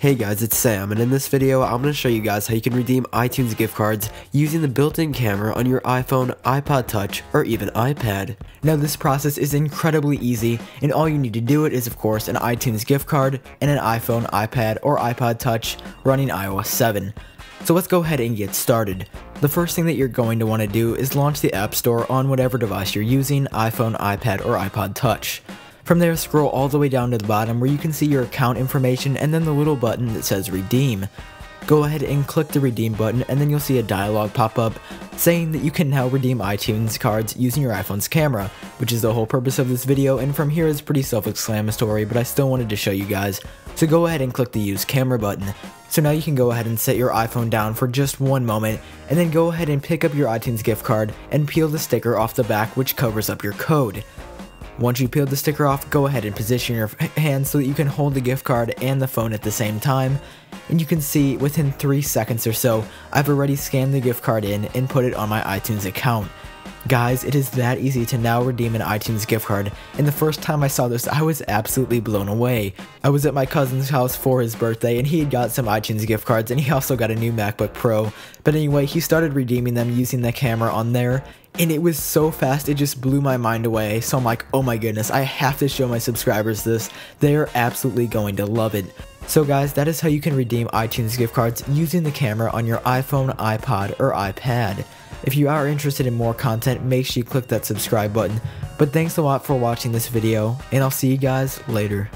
Hey guys, it's Sam, and in this video, I'm going to show you guys how you can redeem iTunes gift cards using the built-in camera on your iPhone, iPod Touch, or even iPad. Now this process is incredibly easy, and all you need to do it is of course an iTunes gift card and an iPhone, iPad, or iPod Touch running iOS 7. So let's go ahead and get started. The first thing that you're going to want to do is launch the App Store on whatever device you're using, iPhone, iPad, or iPod Touch. From there, scroll all the way down to the bottom where you can see your account information and then the little button that says redeem. Go ahead and click the redeem button and then you'll see a dialog pop up saying that you can now redeem iTunes cards using your iPhone's camera, which is the whole purpose of this video and from here is pretty self-explanatory but I still wanted to show you guys. So go ahead and click the use camera button. So now you can go ahead and set your iPhone down for just one moment and then go ahead and pick up your iTunes gift card and peel the sticker off the back which covers up your code. Once you peel the sticker off, go ahead and position your hand so that you can hold the gift card and the phone at the same time. And you can see within 3 seconds or so, I've already scanned the gift card in and put it on my iTunes account. Guys, it is that easy to now redeem an iTunes gift card, and the first time I saw this, I was absolutely blown away. I was at my cousin's house for his birthday, and he had got some iTunes gift cards, and he also got a new MacBook Pro. But anyway, he started redeeming them using the camera on there, and it was so fast, it just blew my mind away. So I'm like, oh my goodness, I have to show my subscribers this. They're absolutely going to love it. So guys, that is how you can redeem iTunes gift cards using the camera on your iPhone, iPod, or iPad. If you are interested in more content, make sure you click that subscribe button. But thanks a lot for watching this video, and I'll see you guys later.